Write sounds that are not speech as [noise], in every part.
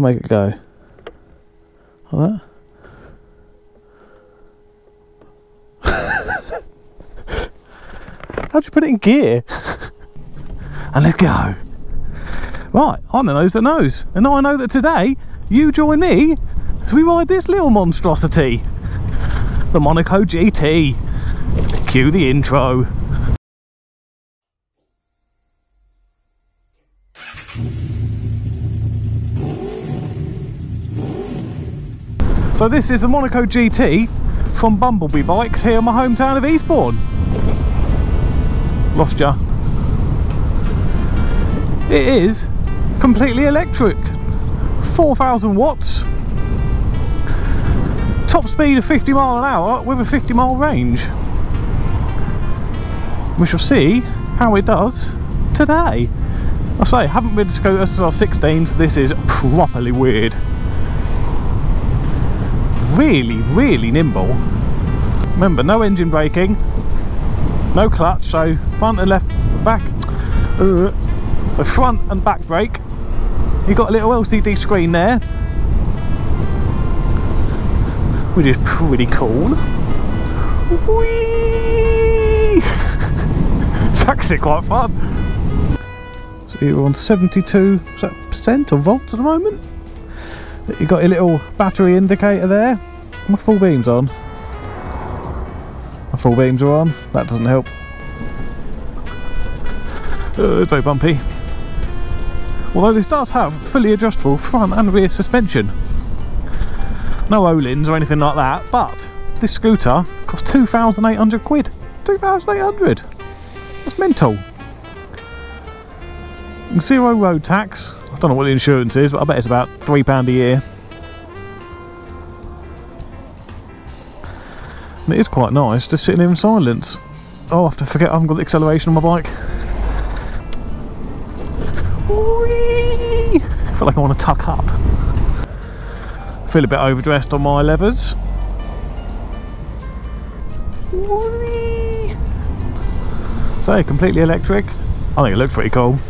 Make it go? Like that? [laughs] How'd you put it in gear? [laughs] and let go. Right, I'm the nose that knows. And now I know that today you join me as we ride this little monstrosity. The Monaco GT. Cue the intro. So this is the Monaco GT from Bumblebee Bikes here in my hometown of Eastbourne. Lost ya. It is completely electric. 4,000 watts. Top speed of 50 mile an hour with a 50 mile range. We shall see how it does today. I say, haven't ridden scooter since I was 16, so this is properly weird really, really nimble. Remember, no engine braking, no clutch, so front and left, back, uh, the front and back brake. You've got a little LCD screen there, which is pretty cool. Whee! [laughs] it's actually quite fun. So you're on 72 percent or volts at the moment. You've got your little battery indicator there. My full beams on. My full beams are on. That doesn't help. Uh, it's very bumpy. Although this does have fully adjustable front and rear suspension. No Öhlins or anything like that, but this scooter costs 2,800 quid. 2,800! That's mental. Zero road tax, I don't know what the insurance is, but I bet it's about £3 a year. It is quite nice, just sitting here in silence. Oh, I have to forget I haven't got the acceleration on my bike. Whee! I feel like I want to tuck up. I feel a bit overdressed on my levers. Whee! So, completely electric. I think it looks pretty cool.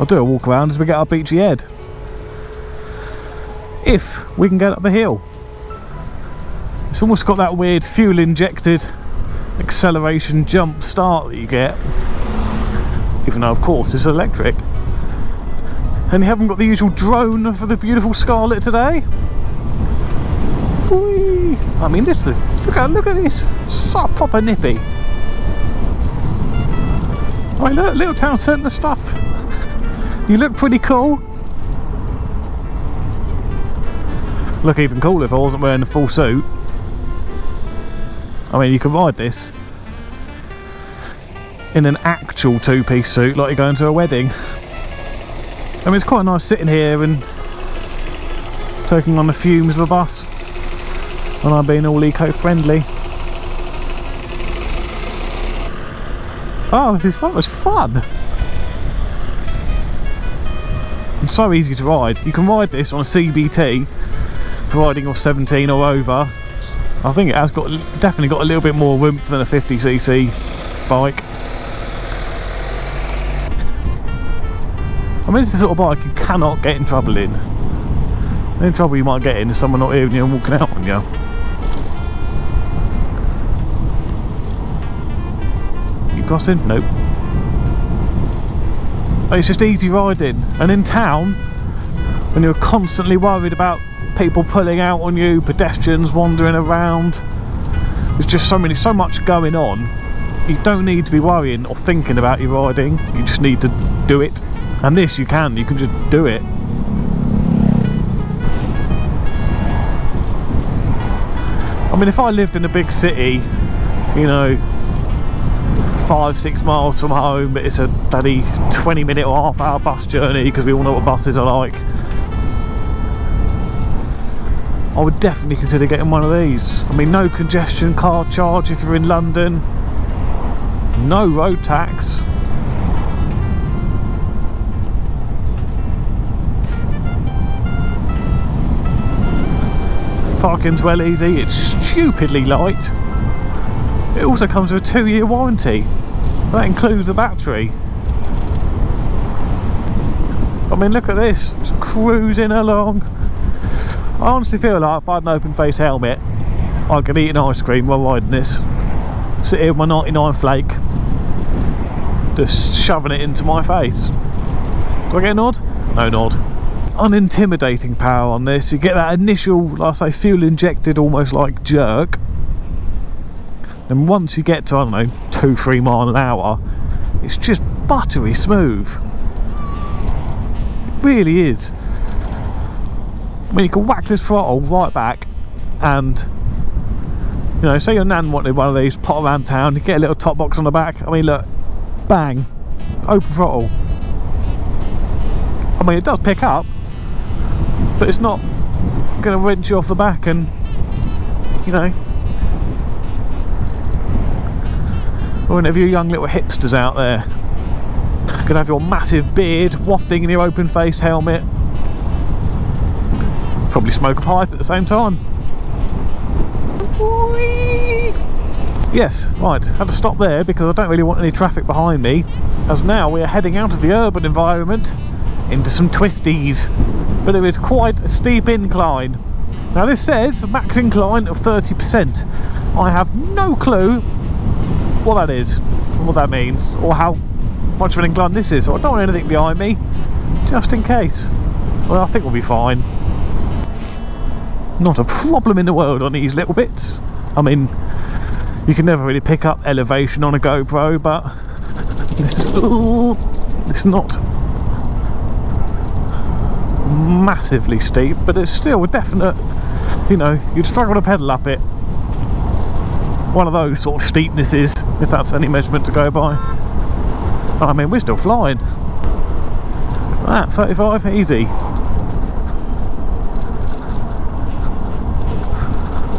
I'll do a walk around as we get up Beachy Head. If we can get up the hill. Almost got that weird fuel injected acceleration jump start that you get. Even though of course it's electric. And you haven't got the usual drone for the beautiful Scarlet today. Whee! I mean this look at look at this. So proper nippy. I mean look, little town centre stuff. You look pretty cool. Look even cooler if I wasn't wearing a full suit. I mean, you can ride this in an actual two-piece suit like you're going to a wedding. I mean, it's quite nice sitting here and taking on the fumes of a bus and I'm being all eco-friendly. Oh, this is so much fun! It's so easy to ride. You can ride this on a CBT, riding off 17 or over. I think it has got definitely got a little bit more oomph than a 50cc bike. I mean, it's the sort of bike you cannot get in trouble in. The only trouble you might get in is someone not hearing you and walking out on you. You crossing? Nope. It's just easy riding. And in town, when you're constantly worried about people pulling out on you, pedestrians wandering around, there's just so many, so much going on. You don't need to be worrying or thinking about your riding. You just need to do it. And this you can, you can just do it. I mean, if I lived in a big city, you know, five, six miles from home, but it's a bloody 20 minute or half hour bus journey because we all know what buses are like. I would definitely consider getting one of these. I mean, no congestion car charge if you're in London, no road tax. Parking's well easy, it's stupidly light. It also comes with a two year warranty. That includes the battery. I mean look at this, just cruising along. I honestly feel like if I had an open face helmet I could eat an ice cream while riding this. Sit here with my 99 flake just shoving it into my face. Do I get a nod? No nod. Unintimidating power on this. You get that initial, like I say, fuel injected almost like jerk. And once you get to, I don't know, two, three mile an hour, it's just buttery smooth. It really is. I mean, you can whack this throttle right back and you know, say your nan wanted one of these, pot around town, get a little top box on the back. I mean, look, bang, open throttle. I mean, it does pick up, but it's not going to wrench you off the back and, you know, or any of you young little hipsters out there gonna have your massive beard wafting in your open face helmet probably smoke a pipe at the same time. Yes, right, had to stop there because I don't really want any traffic behind me. As now we are heading out of the urban environment into some twisties. But it is quite a steep incline. Now this says max incline of 30% I have no clue what that is what that means or how much of an incline this is. So I don't want anything behind me just in case. Well I think we'll be fine not a problem in the world on these little bits. I mean you can never really pick up elevation on a GoPro but this is ooh, it's not massively steep but it's still a definite you know you'd struggle to pedal up it. One of those sort of steepnesses if that's any measurement to go by. I mean we're still flying. That 35 easy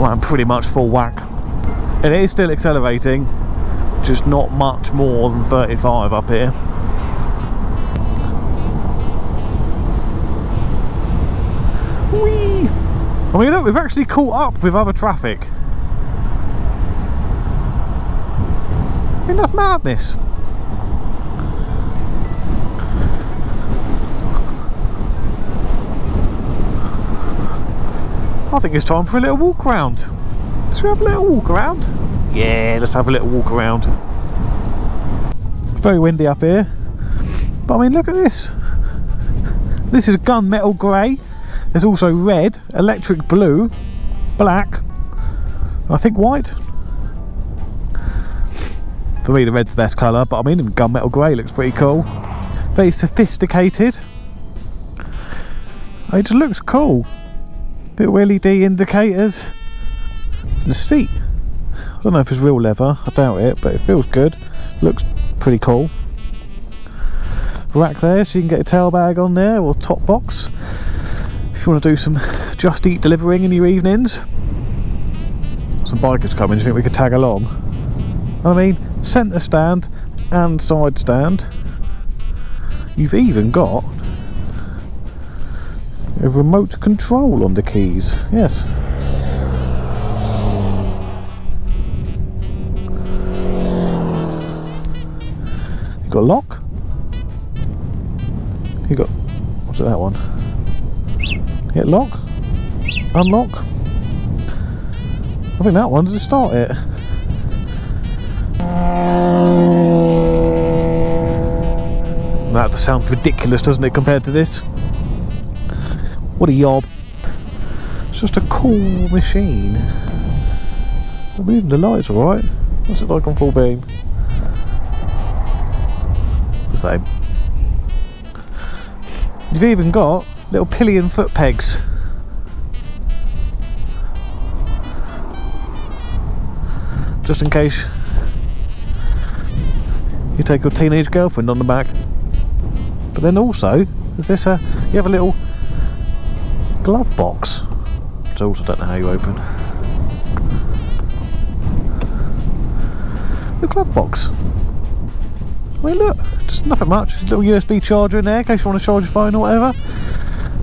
well I'm pretty much full whack. It is still accelerating just not much more than 35 up here. Whee! I mean look we've actually caught up with other traffic. I mean that's madness. I think it's time for a little walk around should we have a little walk around? Yeah, let's have a little walk around. Very windy up here. But I mean, look at this. This is gunmetal grey. There's also red, electric blue, black, I think white. For me, the red's the best colour, but I mean, gunmetal grey looks pretty cool. Very sophisticated. It just looks cool. Little LED indicators the seat. I don't know if it's real leather I doubt it but it feels good. Looks pretty cool. Rack there so you can get a tail bag on there or top box if you want to do some just eat delivering in your evenings. Some bikers coming do you think we could tag along? I mean centre stand and side stand. You've even got a remote control on the keys yes got a lock? You got what's that one? Hit lock? Unlock? I think that one, does it start it? That sounds ridiculous, doesn't it, compared to this? What a yob. It's just a cool machine. I mean, the light's alright. What's it like on full beam? Same. You've even got little pillion foot pegs. Just in case you take your teenage girlfriend on the back. But then also, is this a you have a little glove box, which I also don't know how you open. The glove box. Mean, look, just nothing much. a little USB charger in there in case you want to charge your phone or whatever.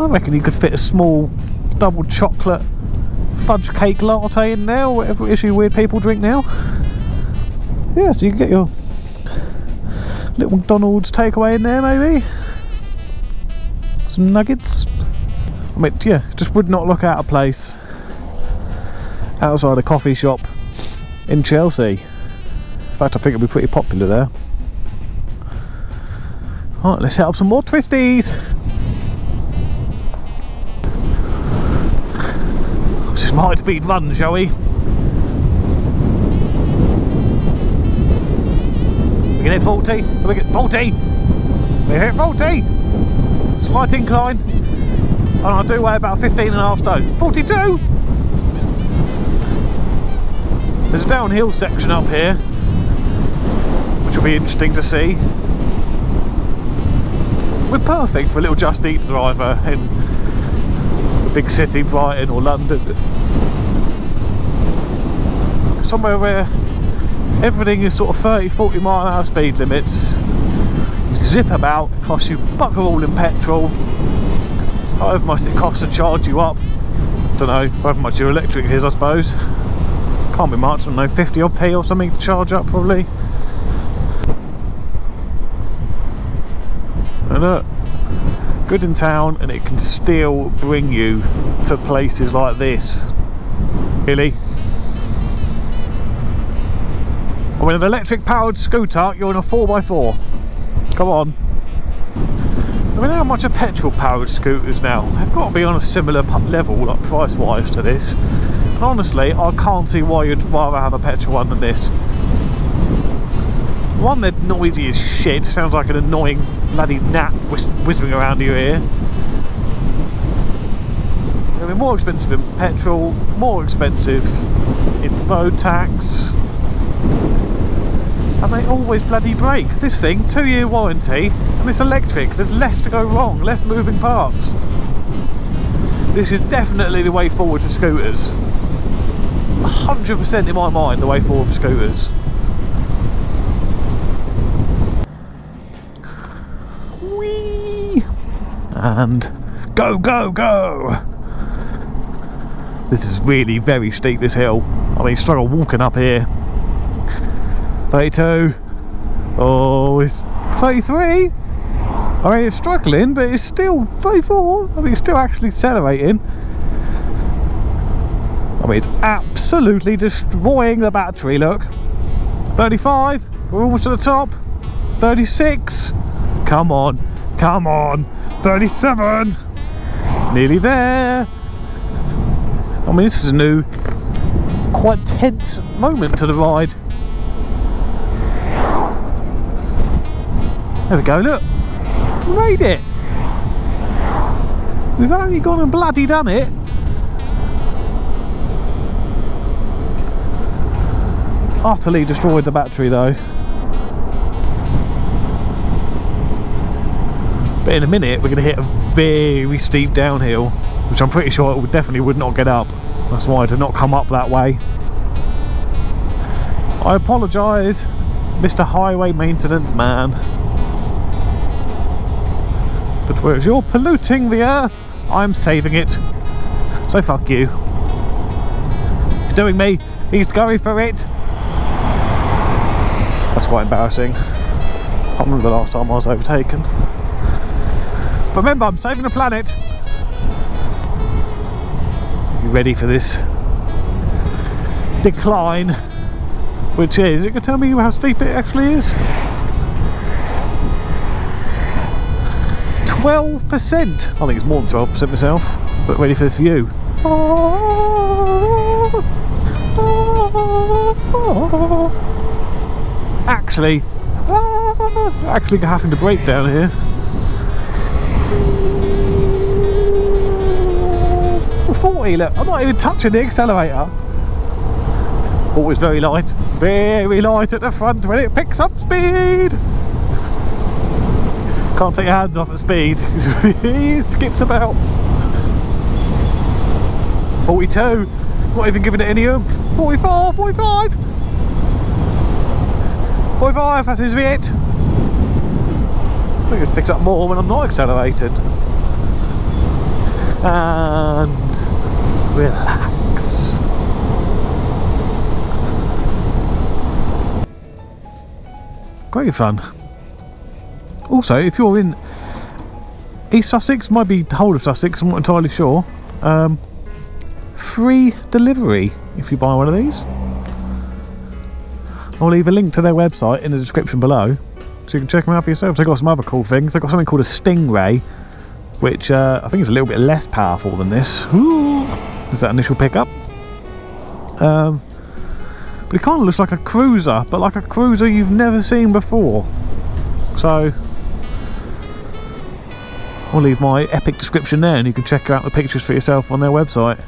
I reckon you could fit a small double chocolate fudge cake latte in there or whatever issue weird people drink now. Yeah, so you can get your little McDonald's takeaway in there maybe. Some nuggets. I mean, yeah, just would not look out of place outside a coffee shop in Chelsea. In fact, I think it'd be pretty popular there. Let's set up some more twisties. This is my speed run, shall we? We can hit 40. We get 40. We hit 40. Slight incline. And I do weigh about 15 and a half stone. 42. There's a downhill section up here, which will be interesting to see. We're perfect for a little Just Eat driver in a big city, Brighton or London. Somewhere where everything is sort of 30 40 mile an hour speed limits. Zip about costs you bugger all in petrol. However much it costs to charge you up. Don't know however much your electric is I suppose. Can't be much I don't know 50 odd p or something to charge up probably and look good in town and it can still bring you to places like this really with an electric powered scooter, you're in a 4x4. Come on. I mean, how much are petrol powered scooters now? They've got to be on a similar level, like price wise, to this. And honestly, I can't see why you'd rather have a petrol one than this. One, they're noisy as shit, sounds like an annoying bloody gnat whistling around your ear. They're more expensive in petrol, more expensive in road tax, and they always bloody break. This thing, two year warranty, and it's electric. There's less to go wrong, less moving parts. This is definitely the way forward for scooters. 100% in my mind, the way forward for scooters. And go, go, go! This is really very steep, this hill. I mean, struggle walking up here. 32 oh it's 33 I mean it's struggling but it's still 34 I mean it's still actually accelerating. I mean it's absolutely destroying the battery look. 35 we're almost to the top. 36 come on. Come on 37 nearly there I mean this is a new quite tense moment to the ride There we go, look. We made it. We've only gone and bloody done it. Utterly destroyed the battery though. But in a minute we're going to hit a very steep downhill, which I'm pretty sure it definitely would not get up. That's why I did not come up that way. I apologise, Mr. Highway Maintenance Man. But whereas you're polluting the earth, I'm saving it. So fuck you. He's doing me. He's going for it. That's quite embarrassing. I can't remember the last time I was overtaken. Remember, I'm saving the planet. You ready for this decline? Which is, you can tell me how steep it actually is? 12%! I think it's more than 12% myself, but ready for this view. Actually, actually having to brake down here. 40, look, I'm not even touching the accelerator. Oh, it's very light, very light at the front when it picks up speed. Can't take your hands off at speed. [laughs] skipped about. 42, not even giving it any oomph. 44, 45. 45, that seems to be it. I think it picks up more when I'm not accelerated. And relax. Great fun. Also, if you're in East Sussex, might be the whole of Sussex, I'm not entirely sure. Um, free delivery if you buy one of these. I'll leave a link to their website in the description below so you can check them out for yourselves. They've got some other cool things. They've got something called a Stingray, which uh, I think is a little bit less powerful than this. Ooh. There's that initial pickup. Um, but it kind of looks like a cruiser, but like a cruiser you've never seen before. So, I'll leave my epic description there and you can check out the pictures for yourself on their website.